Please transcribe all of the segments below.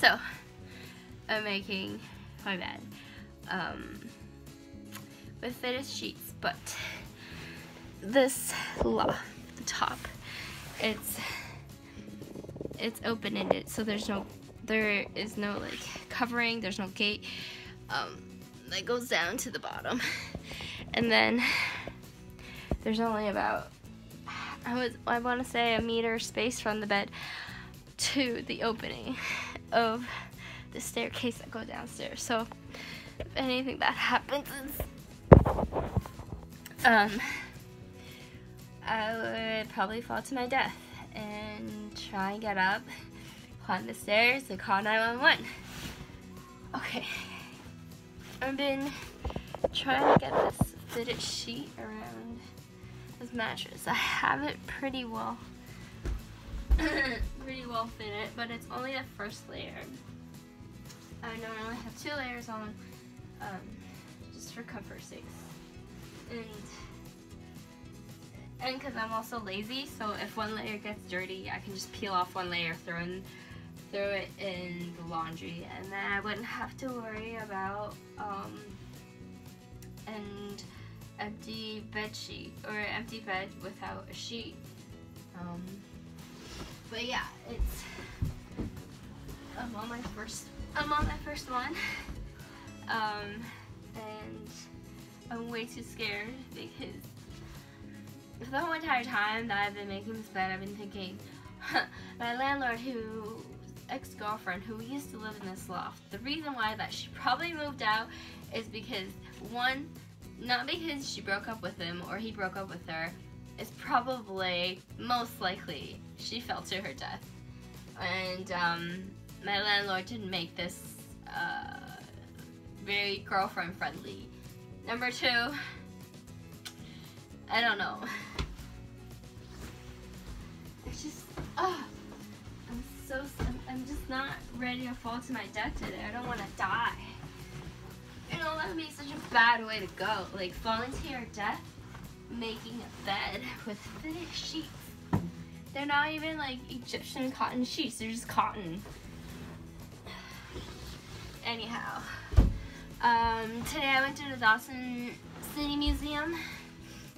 So, I'm making my bed um, with fitted sheets, but this the top, it's it's open-ended, so there's no there is no like covering, there's no gate um, that goes down to the bottom, and then there's only about I was I want to say a meter space from the bed to the opening of the staircase that go downstairs. So if anything bad happens, um, I would probably fall to my death and try and get up, climb the stairs, and call 911. Okay, I've been trying to get this fitted sheet around this mattress. I have it pretty well, pretty well fit it, but it's only the first layer. I normally have two layers on, um, just for comfort sakes. And and because I'm also lazy, so if one layer gets dirty, I can just peel off one layer, throw in, throw it in the laundry, and then I wouldn't have to worry about um, an empty bed sheet or empty bed without a sheet. Um, but yeah, it's I'm on my first I'm on my first one, um, and I'm way too scared because for the whole entire time that I've been making this bed, I've been thinking, my landlord who ex-girlfriend who used to live in this loft, the reason why that she probably moved out is because one, not because she broke up with him or he broke up with her, it's probably most likely she fell to her death. And um, my landlord didn't make this uh, very girlfriend friendly. Number two, I don't know. It's just, oh, I'm so, I'm just not ready to fall to my death today. I don't want to die. You know, that would be such a bad way to go. Like, falling to your death, making a bed with fitted sheets. They're not even like Egyptian cotton sheets, they're just cotton. Anyhow, um, today I went to the Dawson City Museum.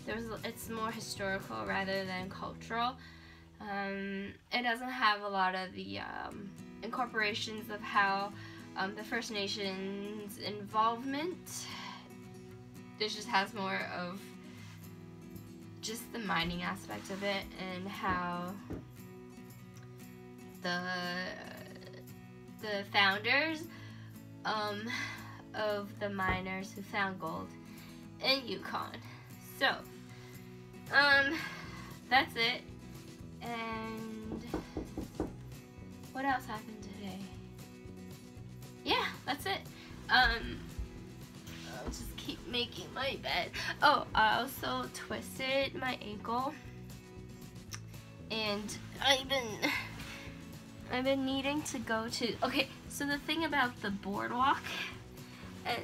There was, it's more historical rather than cultural. Um, it doesn't have a lot of the um, incorporations of how um, the First Nations involvement. This just has more of just the mining aspect of it and how the the founders um, of the miners who found gold in Yukon. So, um, that's it. And what else happened today? Yeah, that's it. Um, I'll just keep making my bed. Oh, I also twisted my ankle. And I've been I've been needing to go to okay, so the thing about the boardwalk and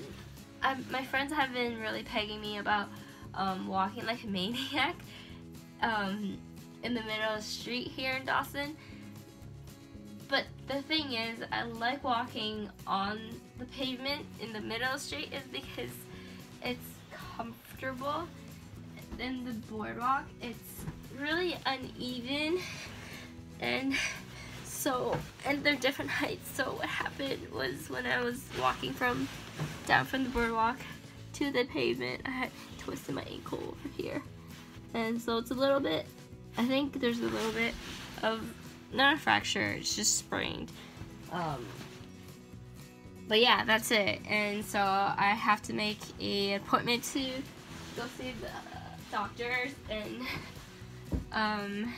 I'm, my friends have been really pegging me about um, walking like a maniac um, in the middle of the street here in Dawson. But the thing is, I like walking on the pavement in the middle of the street is because it's comfortable. In the boardwalk, it's really uneven and so, and they're different heights. So what happened was when I was walking from down from the boardwalk to the pavement, I had twisted my ankle over here. And so it's a little bit, I think there's a little bit of, not a fracture, it's just sprained. Um, but yeah, that's it. And so I have to make a appointment to go see the doctors and um,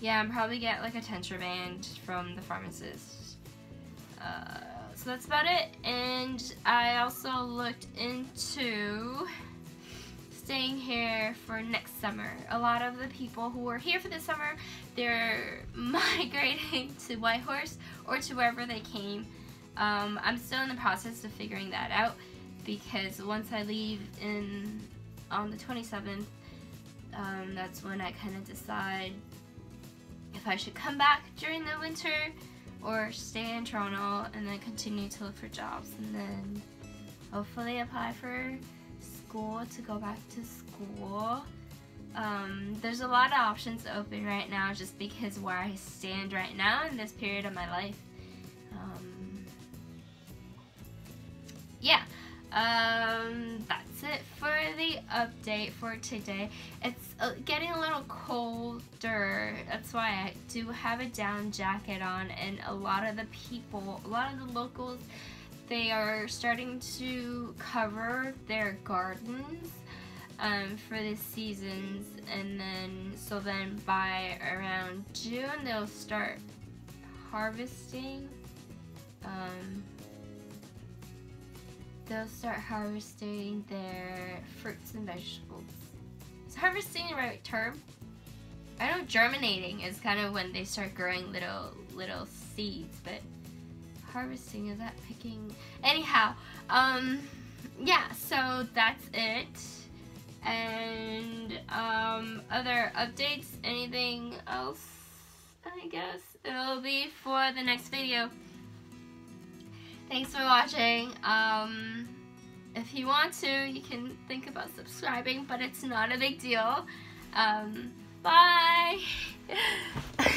yeah, I'm probably get like a tensor band from the pharmacist. Uh, so that's about it. And I also looked into staying here for next summer. A lot of the people who are here for the summer, they're migrating to Whitehorse or to wherever they came. Um, I'm still in the process of figuring that out because once I leave in on the 27th, um, that's when I kind of decide if I should come back during the winter or stay in Toronto and then continue to look for jobs and then hopefully apply for school to go back to school. Um, there's a lot of options open right now just because where I stand right now in this period of my life. Um, yeah, um, that's it for the update for today. It's uh, getting a little colder. That's why I do have a down jacket on and a lot of the people, a lot of the locals, they are starting to cover their gardens um, for the seasons and then so then by around June they'll start harvesting um, they'll start harvesting their fruits and vegetables is harvesting the right term? I know germinating is kind of when they start growing little little seeds but harvesting is that picking anyhow um yeah so that's it and um, other updates, anything else, I guess it'll be for the next video. Thanks for watching. Um, if you want to, you can think about subscribing, but it's not a big deal. Um, bye!